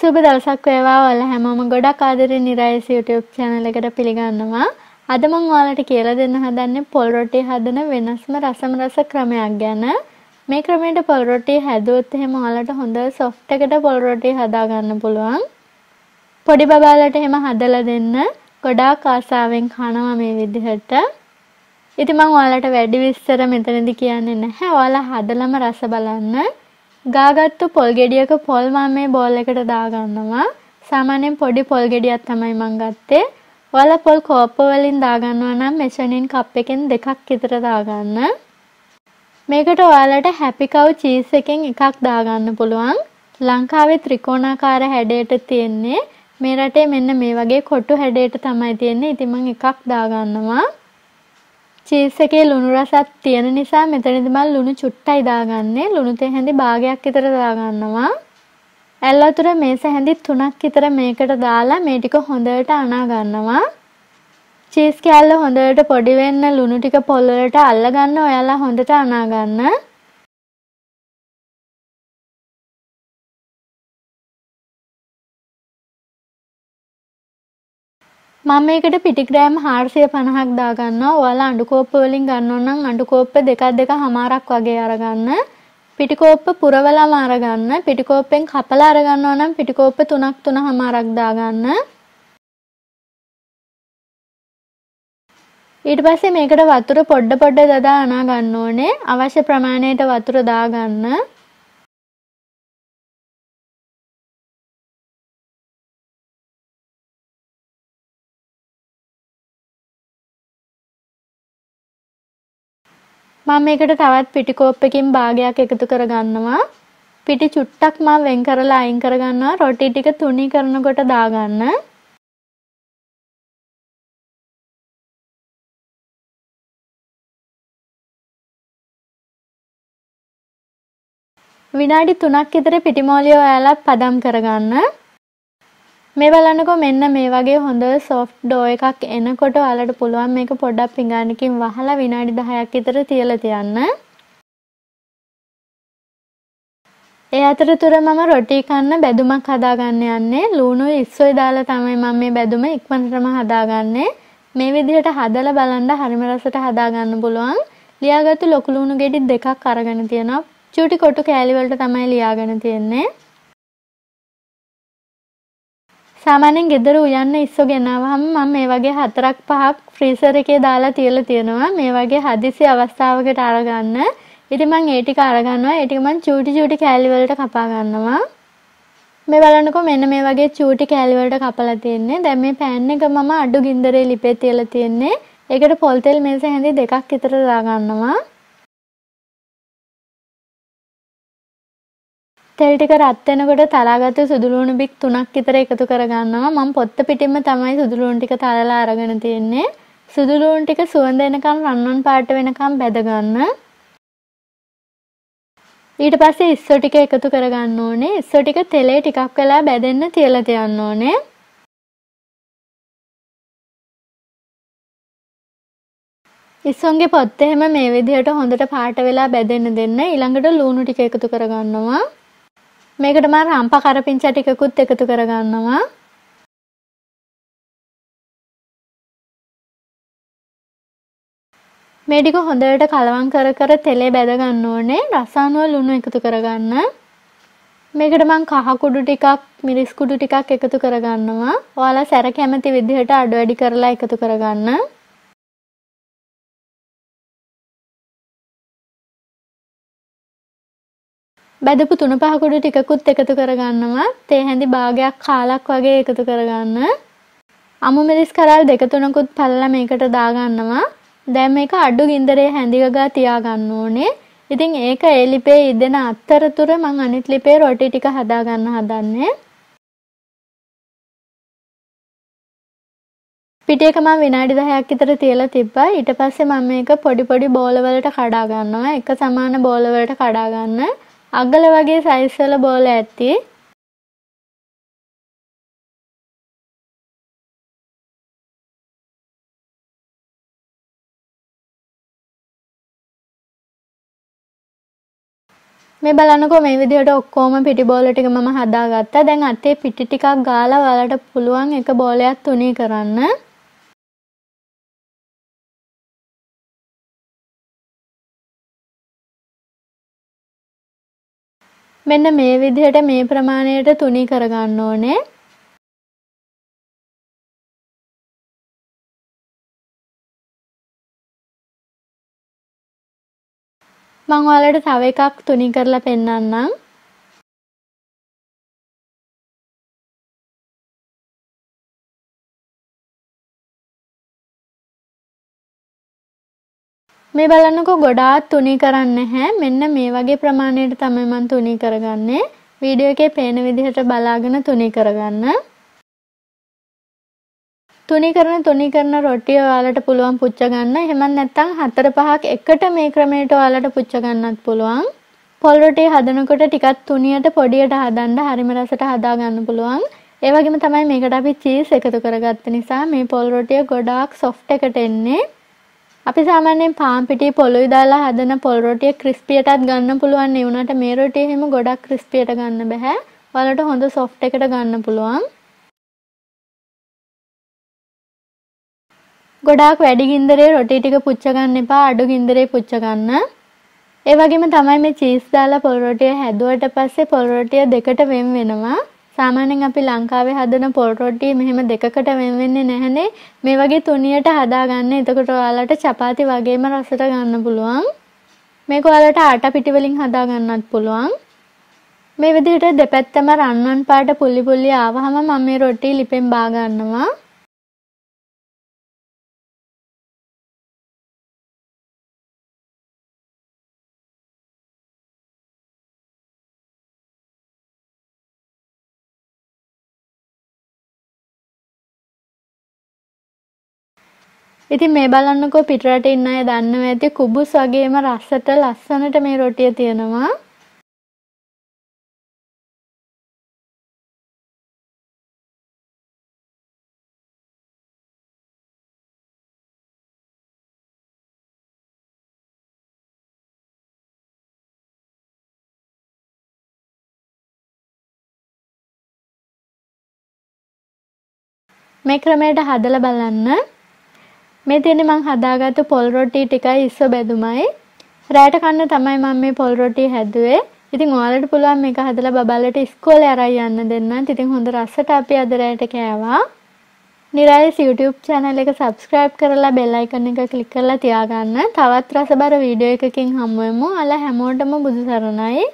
සුබ දවසක් වේවා ඔයාලා හැමෝම ගොඩක් ආදරෙන් නිරයස් YouTube channel එකට පිළිගන්නවා. අද මම ඔයාලට කියලා දෙන්න හදන්නේ පොල් රොටි හදන වෙනස්ම රසම රස ක්‍රමයක් ගැන. මේ ක්‍රමයට පොල් රොටි හැදුවොත් එහෙම ඔයාලට හොඳ soft එකට පොල් රොටි හදා ගන්න පුළුවන්. පොඩි බබාලට එහෙම හදලා දෙන්න ගොඩාක් ආසාවෙන් කනවා මේ විදිහට. ඉතින් මම ඔයාලට වැඩි විස්තර මෙතනදී කියන්නේ නැහැ. ඔයාලා හදලම රස බලන්න. ගාගත්තු පොල් ගෙඩියක පොල් මම මේ බෝල් එකට දාගන්නවා. සාමාන්‍යයෙන් පොඩි පොල් ගෙඩියක් තමයි මම ගත්තේ. ඔයාලා පොල් කෝප්ප වලින් දාගන්නවා නම් මෙෂනින් කප් එකෙන් දෙකක් විතර දාගන්න. මේකට ඔයාලට හැපි කව් චීස් එකෙන් එකක් දාගන්න පුළුවන්. ලංකාවේ ත්‍රිකෝණාකාර හැඩයට තියෙන්නේ මේ රටේ මෙන්න මේ වගේ කොටු හැඩයට තමයි තියෙන්නේ. ඉතින් මම එකක් දාගන්නවා. චීස් එකේ ලුණු රසක් තියෙන නිසා මෙතනදි මම ලුණු චුට්ටයි දාගන්නේ. ලුණු තේ හැඳි භාගයක් විතර දාගන්නවා. ඇල් වතුර මේස හැඳි තුනක් විතර මේකට දාලා මේ ටික හොඳට අනා ගන්නවා. චීස් කෑල්ල හොඳට පොඩි වෙන්න ලුණු ටික පොල් වලට අල්ල ගන්න ඔයාලා හොඳට අනා ගන්න. මම මේකට පිටිග්‍රෑම් 450ක් දාගන්නවා. ඔයාලා අඬු කෝප්ප වලින් ගන්නව නම් අඬු කෝප්ප දෙකක් දෙක හමාරක් වගේ අරගන්න. පිටිකෝප්ප පුරවලම අරගන්න. පිටිකෝප්පෙන් කපලා අරගන්නවා නම් පිටිකෝප්ප තුනක් තුන හමාරක් දාගන්න. ඊට පස්සේ මේකට වතුර පොඩ පොඩ දදා අනා ගන්න ඕනේ. අවශ්‍ය ප්‍රමාණයට වතුර දාගන්න. මම මේකට තවත් පිටි කෝප්පකින් භාගයක් එකතු කරගන්නවා. පිටි චුට්ටක් මම වෙන් කරලා අයින් කරගන්නවා. රොටි ටික තුනී කරනකොට දාගන්න. විනාඩි 3ක් විතර පිටිමෝලිය ඔයාලා පදම් කරගන්න. මේ බලන්නකෝ මෙන්න මේ වගේ හොඳ සොෆ්ට් ඩෝ එකක් එනකොට ඔයාලට පුළුවන් මේක පොඩ්ඩක් පිඟානකින් වහලා විනාඩි 10ක් විතර තියලා තියන්න. ඒ අතරතුර මම රොටි කන්න බැදුමක් හදාගන්න යන්නේ. ලුණු ඉස්සොයි දාලා තමයි මම මේ බැදුම ඉක්මනටම හදාගන්නේ. මේ විදිහට හදලා බලන්න හරිම රසට හදාගන්න පුළුවන්. ලියාගත්තු ලොකු ලුණු ගෙඩි දෙකක් අරගෙන තියෙනවා. චූටි කොටු කෑලි වලට තමයි ලියාගෙන තියෙන්නේ. සාමාන්‍යයෙන් ගෙදර උයන්න ඉස්සෝ ගෙනාවහම මම මේ වගේ හතරක් පහක් ෆ්‍රීසර් එකේ දාලා තියලා තියෙනවා. මේ වගේ හදිසි අවස්ථාවකට අරගන්න. ඉතින් මම ඒ ටික අරගන්නවා. ඒ ටික මම චූටි චූටි කෑලි වලට කපා ගන්නවා. මේ බලන්නකෝ මෙන්න මේ වගේ චූටි කෑලි වලට කපලා තියෙන්නේ. දැන් මේ පෑන් එක මම අඩු ගින්දරේ ලිපේ තියලා තියෙන්නේ. ඒකට පොල් තෙල් මේස හැඳි දෙකක් විතර දාගන්නවා. තෙල් ටික රත් වෙනකොට තලාගත්තු සුදු ලුණු බික් තුනක් විතර එකතු කරගන්නවා. මම පොත්ත පිටින්ම තමයි සුදු ලුණු ටික තලලා අරගෙන තියෙන්නේ. සුදු ලුණු ටික සුවඳ එනකම් රන්වන් පාට වෙනකම් බැද ගන්න. ඊට පස්සේ ඉස්සෝ ටික එකතු කරගන්න ඕනේ. ඉස්සෝ ටික තෙලේ ටිකක් වෙලා බැදෙන්න තියලා තියන්න ඕනේ. ඉස්සොන්ගේ පොත්ත එහෙම මේ විදිහට හොඳට පාට වෙලා බැදෙන්න දෙන්න. ඊළඟට ලුණු ටික එකතු කරගන්නවා. මේකට මම රම්පා කරපිංචා ටිකකුත් එකතු කරගන්නවා. මේ ටික හොඳට කලවම් කර කර තෙලේ බැද ගන්න ඕනේ. රසායනික ලුණු එකතු කරගන්න. මේකට මම කහ කුඩු ටිකක් මිරිස් කුඩු ටිකක් එකතු කරගන්නවා. ඔයාලා සැර කැමති විදිහට අඩු වැඩි කරලා එකතු කරගන්න. බැදපු තුන පහ කුඩු ටිකකුත් එකතු කරගන්නවා. තේ හැඳි භාගයක් කාලක් වගේ එකතු කරගන්න. අමු මිරිස් කරල් දෙක තුනකුත් පල්ලා මේකට දාගන්නවා. දැන් මේක අඩු ගින්දරේ හැඳි ගගා තියාගන්න ඕනේ. ඉතින් ඒක ඒ ලිපේ ඉදෙන අතරතුර මං අනිත් ලිපේ රොටි ටික හදාගන්න හදන්නේ. පිටියක මම විනාඩි 10ක් විතර තියලා තිබ්බා. ඊට පස්සේ මම මේක පොඩි පොඩි බෝල වලට කඩා ගන්නවා. එක සමාන බෝල වලට කඩා ගන්න. අගල වගේ සයිස් වල බෝල ඇති. මේ බලන්නකෝ මේ විදිහට ඔක්කොම පිටි බෝල ටික මම හදාගත්තා. දැන් අතේ පිටි ටිකක් ගාලා ඔයාලට පුළුවන් එක බෝලයක් තුනී කරන්න. මෙන්න මේ විදිහට මේ ප්‍රමාණයට තුනී කරගන්න ඕනේ. මං ඔයාලට තව එකක් තුනි කරලා පෙන්වන්නම්. මේ බලන්නකෝ ගොඩාක් තුනි කරන්නේ නැහැ. මෙන්න මේ වගේ ප්‍රමාණයට තමයි මම තුනි කරගන්නේ. වීඩියෝ එකේ පේන විදිහට බලාගෙන තුනි කරගන්න. තුනි කරන තුනි කරන රොටිය ඔයාලට පුළුවන් පුච්ච ගන්න. එහෙම නැත්නම් හතර පහක් එකට මේ ක්‍රමයට ඔයාලට පුච්ච ගන්නත් පුළුවන්. පොල් රොටිය හදනකොට ටිකක් තුනියට පොඩියට හදන්න හරිම රසට හදා ගන්න පුළුවන්. ඒ වගේම තමයි මේකට අපි චීස් එකතු කරගත්ත නිසා මේ පොල් රොටිය ගොඩාක් සොෆ්ට් එකට එන්නේ. අපි සාමාන්‍යයෙන් පාන් පිටි පොළොයි දාලා හදන පොල් රොටිය ක්‍රිස්පියටත් ගන්න පුළුවන් නේ උනාට මේ රොටිය එහෙම ගොඩක් ක්‍රිස්පියට ගන්න බෑ. ඔයාලට හොඳ සොෆ්ට් එකට ගන්න පුළුවන්. ගොඩාක් වැඩි ගින්දරේ රොටි ටික පුච්ච ගන්න එපා අඩු ගින්දරේ පුච්ච ගන්න. ඒ වගේම තමයි මේ චීස් දාලා පොල් රොටිය හැදුවට පස්සේ පොල් රොටිය දෙකට වෙන් වෙනවා. සාමාන්‍යයෙන් අපි ලංකාවේ හදන පොල් රොටිය මෙහෙම දෙකකට වෙන් වෙන්නේ නැහනේ. මේ වගේ තුනියට හදාගන්න. එතකොට ඔයාලට චපාති වගේම රසට ගන්න පුළුවන්. මේක ඔයාලට ආටා පිටි වලින් හදා ගන්නත් පුළුවන්. මේ විදිහට දෙපැත්තම රන්වන් පාට පුල්ලි පුල්ලි ආවහම මම මේ රොටි ලිපෙන් බා ගන්නවා. ඉතින් මේ බලන්නකෝ පිටරට ඉන්න අය දන්නවා ඇති කුබුස් වගේම රසට ලස්සනට මේ රොටිය තියෙනවා. මේ ක්‍රමයට හදලා බලන්න මේ තියෙන්නේ මං හදාගත්තු පොල් රොටි ටිකයි ඉස්ස බෙදුමයි. රෑට කන්න තමයි මම මේ පොල් රොටි හැදුවේ. ඉතින් ඔයාලට පුළුවන් මේක හදලා බබල්ලට ඉස්කෝලේ අරන් යන්න දෙන්නත්. ඉතින් හොඳ රසට අපි අද රෑට කෑවා. නිරායස් YouTube channel එක subscribe කරලා bell icon එක click කරලා තියාගන්න. තවත් රසබර වීඩියෝ එකකින් හමු වෙමු. අල හැමෝටම බුදු සරණයි.